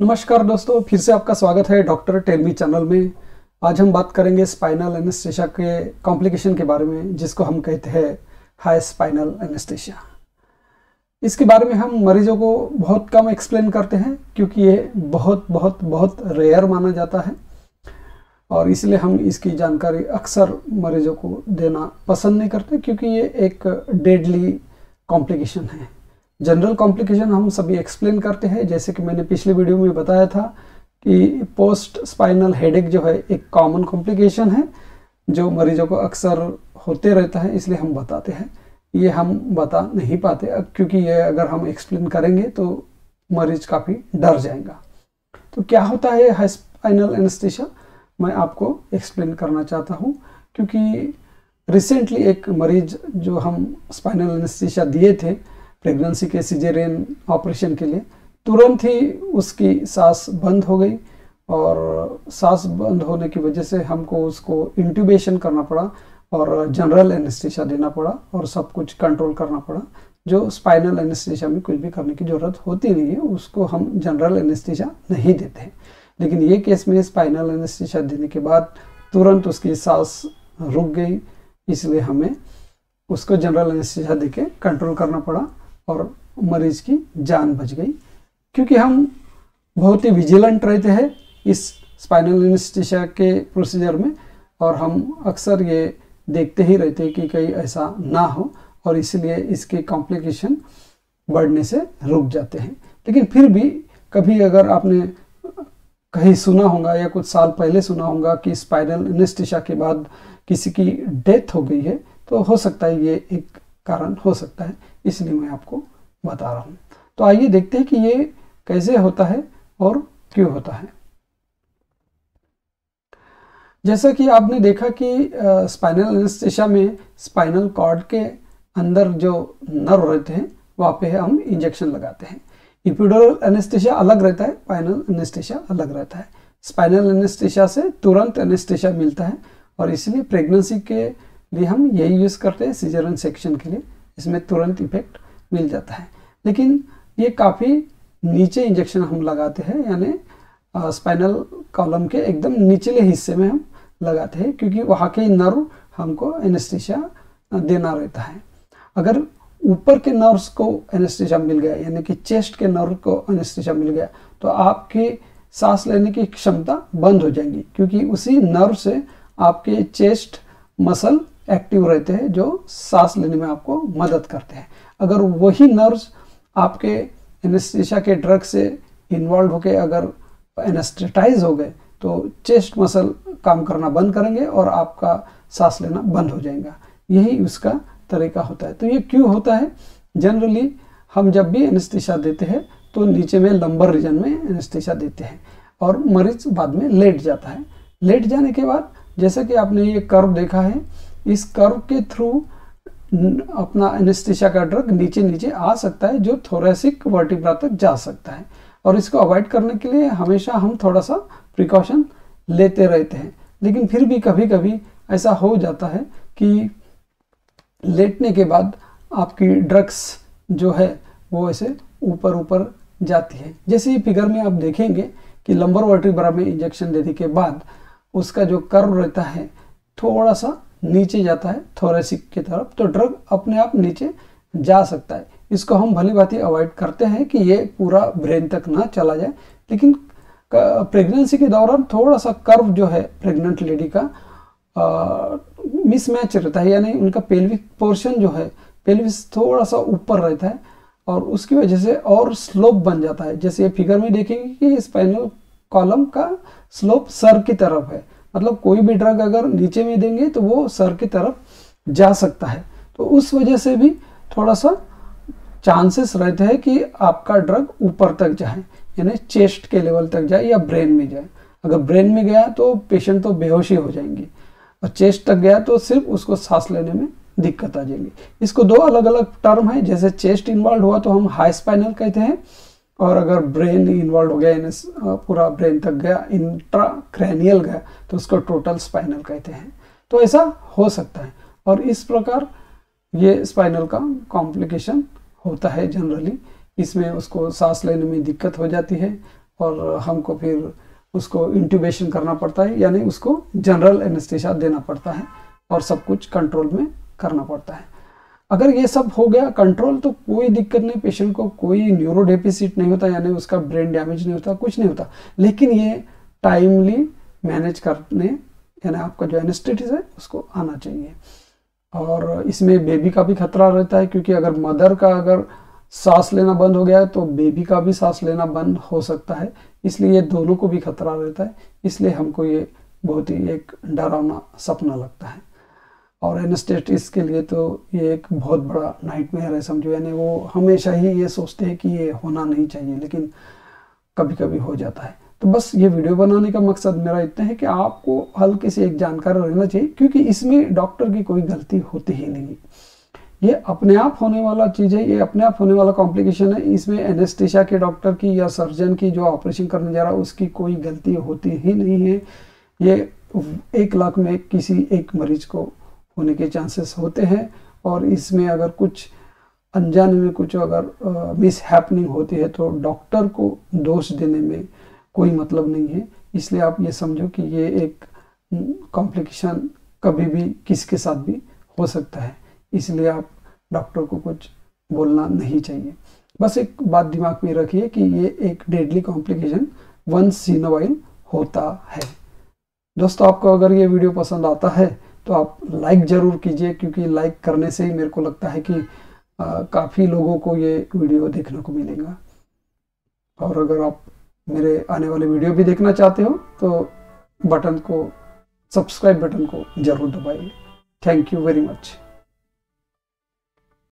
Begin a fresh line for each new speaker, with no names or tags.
नमस्कार दोस्तों, फिर से आपका स्वागत है डॉक्टर टेलमी चैनल में। आज हम बात करेंगे स्पाइनल एनेस्थेशिया के कॉम्प्लिकेशन के बारे में, जिसको हम कहते हैं हाई स्पाइनल एनेस्थेशिया इसके बारे में हम मरीजों को बहुत कम एक्सप्लेन करते हैं, क्योंकि ये बहुत बहुत बहुत रेयर माना जाता है। और इसलिए हम इसकी जानकारी अक्सर मरीजों को देना पसंद नहीं करते, क्योंकि ये एक डेडली कॉम्प्लिकेशन है। जनरल कॉम्प्लिकेशन हम सभी एक्सप्लेन करते हैं। जैसे कि मैंने पिछले वीडियो में बताया था कि पोस्ट स्पाइनल हेडेक जो है, एक कॉमन कॉम्प्लिकेशन है, जो मरीजों को अक्सर होते रहता है, इसलिए हम बताते हैं। ये हम बता नहीं पाते। क्योंकि ये अगर हम एक्सप्लेन करेंगे तो मरीज़ काफ़ी डर जाएगा। तो क्या होता है स्पाइनल एनेस्थेशिया मैं आपको एक्सप्लेन करना चाहता हूँ। क्योंकि रिसेंटली एक मरीज़ जो हम स्पाइनल एनेस्थेशिया दिए थे प्रेगनेंसी के सिजेरियन ऑपरेशन के लिए। तुरंत ही उसकी सांस बंद हो गई और सांस बंद होने की वजह से हमको उसको इंट्यूबेशन करना पड़ा और जनरल एनेस्थेशिया देना पड़ा और सब कुछ कंट्रोल करना पड़ा। जो स्पाइनल एनेस्थेशिया में कुछ भी करने की ज़रूरत होती नहीं है, उसको हम जनरल एनेस्थेशिया नहीं देते हैं। लेकिन ये केस में स्पाइनल एनेस्थेशिया देने के बाद तुरंत उसकी सांस रुक गई, इसलिए हमें उसको जनरल एनेस्थेशिया दे के कंट्रोल करना पड़ा। और मरीज़ की जान बच गई। क्योंकि हम बहुत ही विजिलेंट रहते हैं इस स्पाइनल एनेस्थीसिया के प्रोसीजर में, और हम अक्सर ये देखते ही रहते हैं कि कहीं ऐसा ना हो, और इसलिए इसके कॉम्प्लिकेशन बढ़ने से रुक जाते हैं। लेकिन फिर भी कभी अगर आपने कहीं सुना होगा या कुछ साल पहले सुना होगा कि स्पाइनल इनस्टिशा के बाद किसी की डेथ हो गई है तो हो सकता है ये एक कारण हो सकता है, इसलिए मैं आपको बता रहा हूँ। तो आइए देखते हैं कि ये कैसे होता है और क्यों होता है। जैसा कि आपने देखा कि स्पाइनल एनेस्थेशिया में स्पाइनल कॉर्ड के अंदर जो नर्व रहते हैं, वहाँ पे हम इंजेक्शन लगाते हैं। इपिडोरल एनेस्थेशिया अलग रहता है स्पाइनल एनेस्थेशिया अलग रहता है। स्पाइनल एनेस्थेशिया से तुरंत एनेस्थेशिया मिलता है और इसलिए प्रेगनेंसी के लिए हम यही यूज़ करते हैं सीजरन सेक्शन के लिए। इसमें तुरंत इफ़ेक्ट मिल जाता है। लेकिन ये काफ़ी नीचे इंजेक्शन हम लगाते हैं, यानी स्पाइनल कॉलम के एकदम निचले हिस्से में हम लगाते हैं, क्योंकि वहाँ के नर्व हमको एनेस्थीसिया देना रहता है। अगर ऊपर के नर्व्स को एनेस्थीसिया मिल गया, यानी कि चेस्ट के नर्व को एनेस्थीसिया मिल गया तो आपकी सांस लेने की क्षमता बंद हो जाएँगी, क्योंकि उसी नर्व से आपके चेस्ट मसल एक्टिव रहते हैं, जो सांस लेने में आपको मदद करते हैं। अगर वही नर्व्स आपके एनेस्थीसिया के ड्रग से इन्वॉल्व होकर अगर एनेस्थेटाइज हो गए तो चेस्ट मसल काम करना बंद करेंगे और आपका सांस लेना बंद हो जाएगा। यही उसका तरीका होता है। तो ये क्यों होता है? जनरली हम जब भी एनेस्थीसिया देते हैं तो नीचे में लंबर रीजन में एनेस्थीसिया देते हैं और मरीज़ बाद में लेट जाता है। लेट जाने के बाद जैसा कि आपने ये कर्व देखा है इस कर्व के थ्रू अपना एनेस्थेशिया का ड्रग नीचे नीचे आ सकता है, जो थोरेसिक वर्टिब्रा तक जा सकता है। और इसको अवॉइड करने के लिए हमेशा हम थोड़ा सा प्रिकॉशन लेते रहते हैं। लेकिन फिर भी कभी कभी ऐसा हो जाता है कि लेटने के बाद आपकी ड्रग्स जो है, वो ऐसे ऊपर ऊपर जाती है। जैसे ये फिगर में आप देखेंगे कि लंबर वर्टिब्रा में इंजेक्शन देने के बाद उसका जो कर्व रहता है, थोड़ा सा नीचे जाता है थोरेसिक की तरफ़। तो ड्रग अपने आप नीचे जा सकता है। इसको हम भली भांति अवॉइड करते हैं कि ये पूरा ब्रेन तक ना चला जाए। लेकिन प्रेगनेंसी के दौरान थोड़ा सा कर्व जो है प्रेग्नेंट लेडी का मिसमैच रहता है। यानी उनका पेल्विक पोर्शन जो है पेल्विस थोड़ा सा ऊपर रहता है और उसकी वजह से और स्लोप बन जाता है। जैसे ये फिगर में देखेंगे कि स्पाइनल कॉलम का स्लोप सर की तरफ़ है। मतलब कोई भी ड्रग अगर नीचे में देंगे तो वो सर की तरफ़ जा सकता है। तो उस वजह से भी थोड़ा सा चांसेस रहते हैं कि आपका ड्रग ऊपर तक जाए, यानी चेस्ट के लेवल तक जाए या ब्रेन में जाए। अगर ब्रेन में गया तो पेशेंट तो बेहोशी हो जाएँगे। और चेस्ट तक गया तो सिर्फ़ उसको सांस लेने में दिक्कत आ जाएगी। इसको दो अलग अलग टर्म है, जैसे चेस्ट इन्वॉल्व हुआ तो हम हाई स्पाइनल कहते हैं और अगर ब्रेन इन्वॉल्व हो गया इन पूरा ब्रेन तक गया इंट्रा क्रैनियल गया तो उसको टोटल स्पाइनल कहते हैं। तो ऐसा हो सकता है। और इस प्रकार ये स्पाइनल का कॉम्प्लिकेशन होता है जनरली इसमें उसको सांस लेने में दिक्कत हो जाती है और हमको फिर उसको इंट्यूबेशन करना पड़ता है, यानी उसको जनरल एनेस्थेसिया देना पड़ता है और सब कुछ कंट्रोल में करना पड़ता है। अगर ये सब हो गया कंट्रोल तो कोई दिक्कत नहीं पेशेंट को कोई न्यूरो डेफिसिट नहीं होता, यानी उसका ब्रेन डैमेज नहीं होता, कुछ नहीं होता। लेकिन ये टाइमली मैनेज करने, यानी आपका जो एनेस्थेटिस है, उसको आना चाहिए। और इसमें बेबी का भी खतरा रहता है, क्योंकि अगर मदर का अगर सांस लेना बंद हो गया है तो बेबी का भी सांस लेना बंद हो सकता है। इसलिए ये दोनों को भी खतरा रहता है। इसलिए हमको ये बहुत ही एक डरावना सपना लगता है। और एनेस्थेटिस के लिए तो ये एक बहुत बड़ा नाइटमेयर है, समझो। यानी वो हमेशा ही ये सोचते हैं कि ये होना नहीं चाहिए, लेकिन कभी कभी हो जाता है। तो बस ये वीडियो बनाने का मकसद मेरा इतना है कि आपको हल्के से एक जानकारी रहना चाहिए, क्योंकि इसमें डॉक्टर की कोई गलती होती ही नहीं। ये अपने आप होने वाला चीज़ है, ये अपने आप होने वाला कॉम्प्लिकेशन है। इसमें एनेस्टिशा के डॉक्टर की या सर्जन की जो ऑपरेशन करने जा रहा है, उसकी कोई गलती होती ही नहीं है। ये एक लाख में किसी एक मरीज़ को होने के चांसेस होते हैं और इसमें अगर कुछ अनजाने में कुछ अगर मिस हैपनिंग होती है तो डॉक्टर को दोष देने में कोई मतलब नहीं है। इसलिए आप ये समझो कि ये एक कॉम्प्लिकेशन कभी भी किसके साथ भी हो सकता है। इसलिए आप डॉक्टर को कुछ बोलना नहीं चाहिए। बस एक बात दिमाग में रखिए कि ये एक डेडली कॉम्प्लिकेशन वन सीनोवाइल होता है। दोस्तों, आपको अगर ये वीडियो पसंद आता है तो आप लाइक ज़रूर कीजिए, क्योंकि लाइक करने से ही मेरे को लगता है कि काफ़ी लोगों को ये वीडियो देखने को मिलेगा। और अगर आप मेरे आने वाले वीडियो भी देखना चाहते हो तो बटन को सब्सक्राइब बटन को ज़रूर दबाइए। Thank you very much